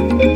Thank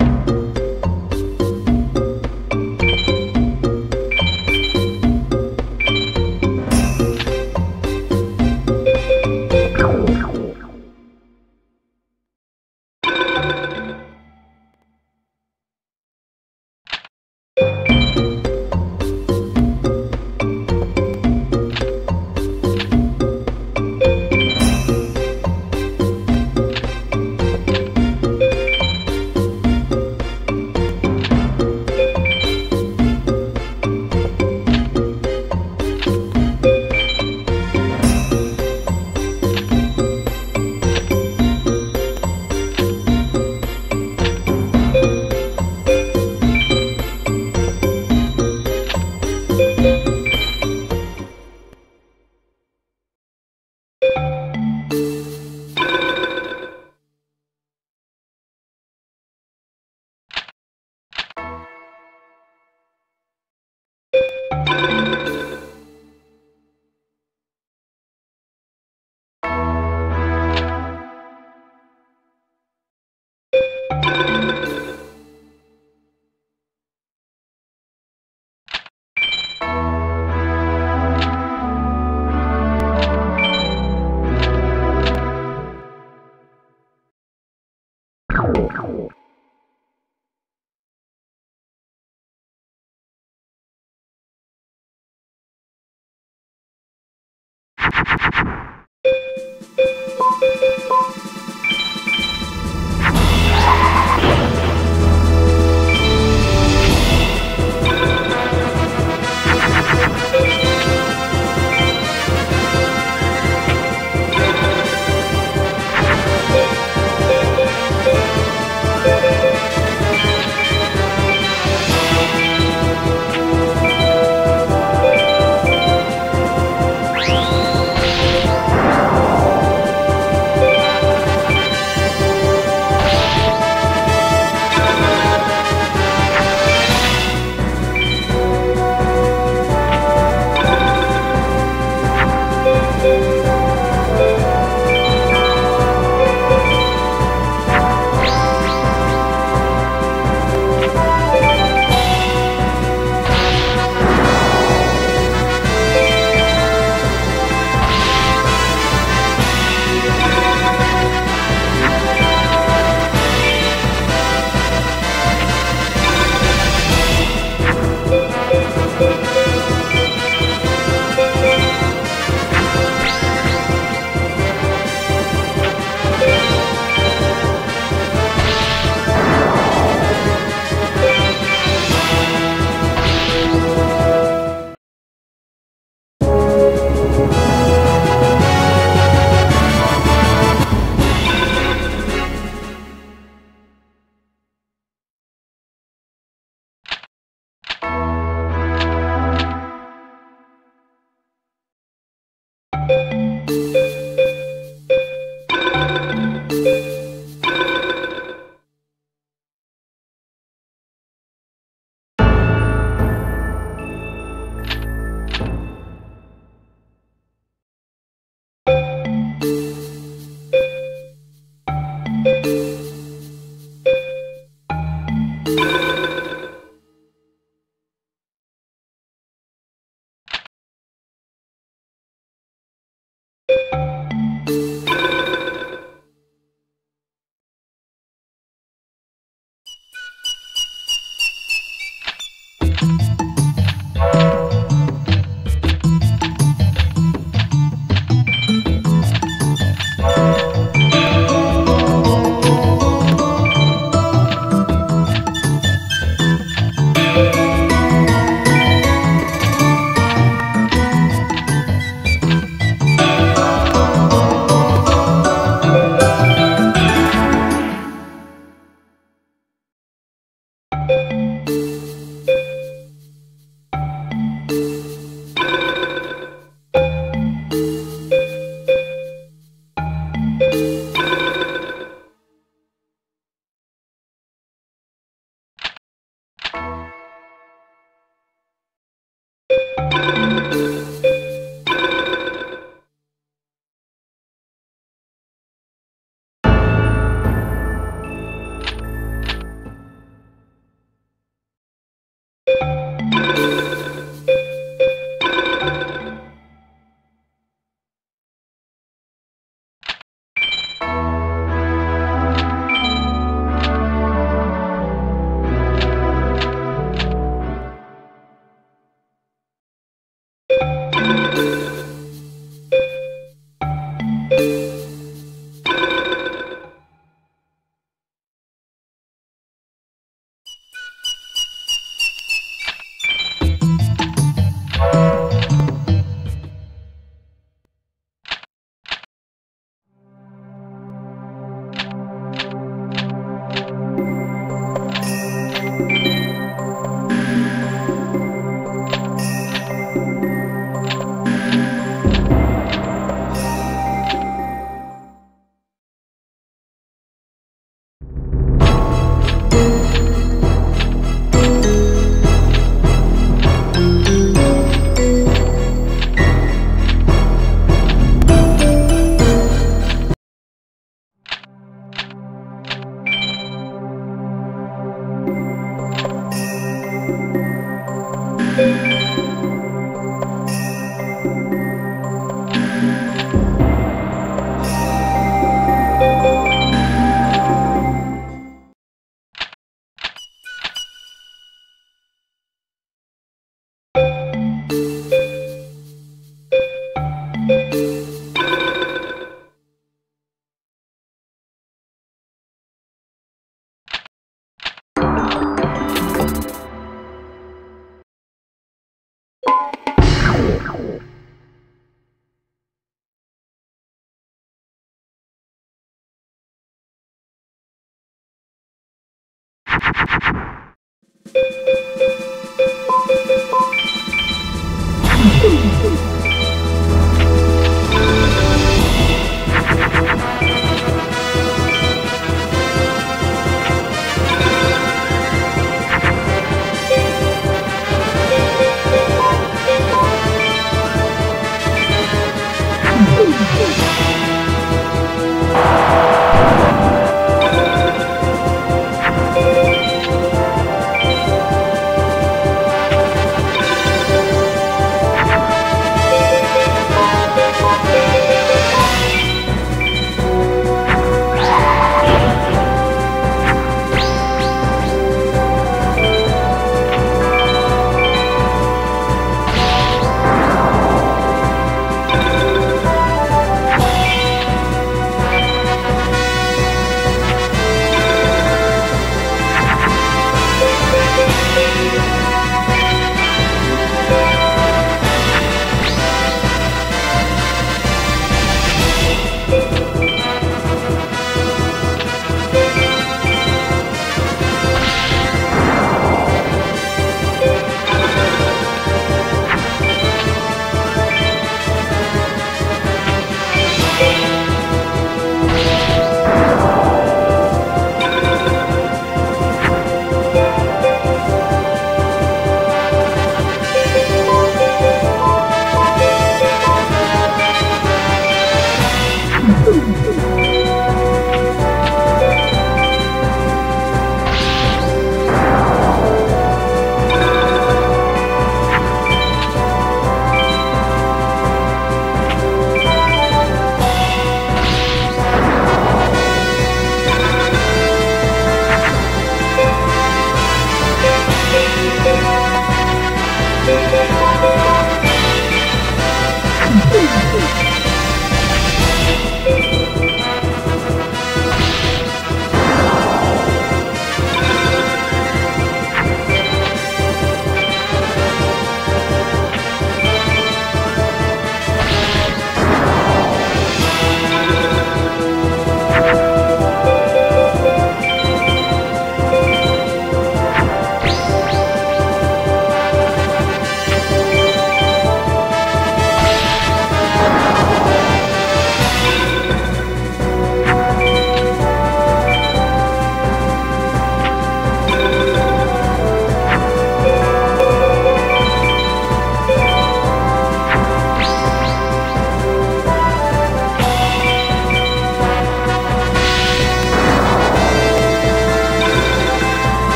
Thank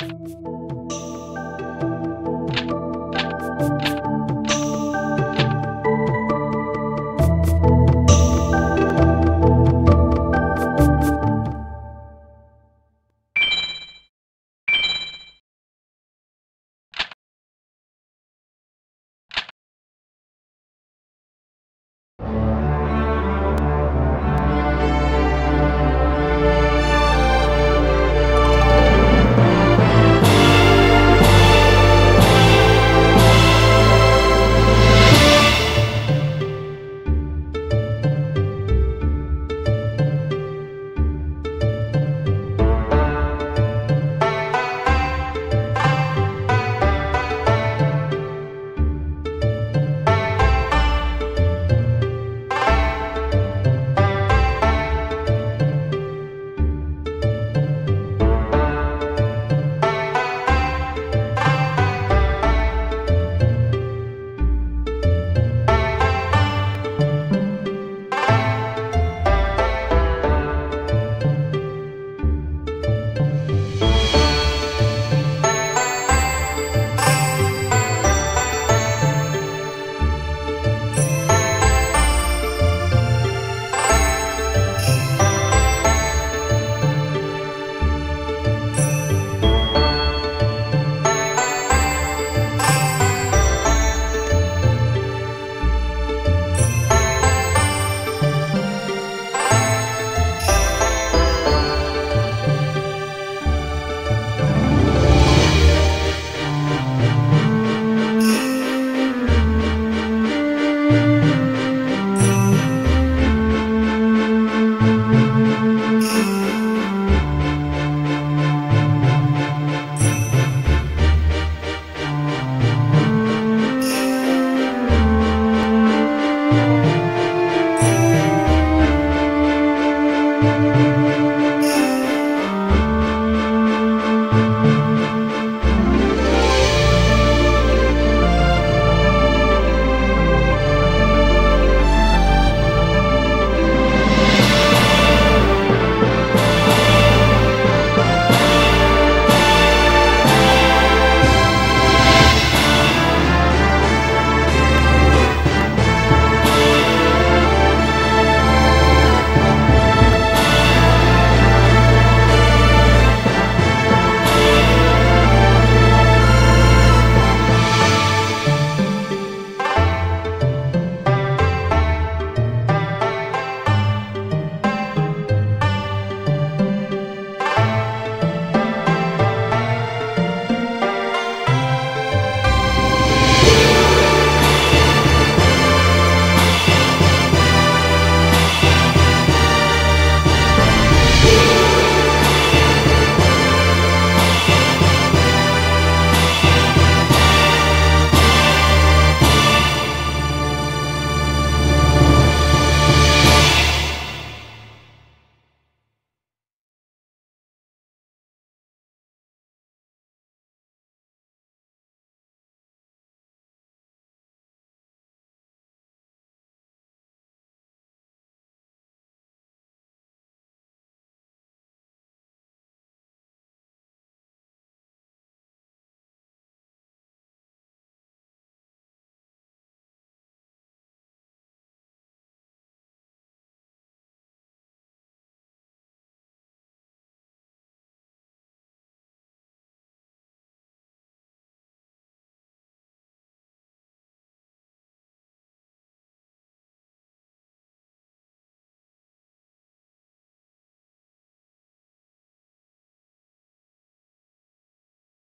Música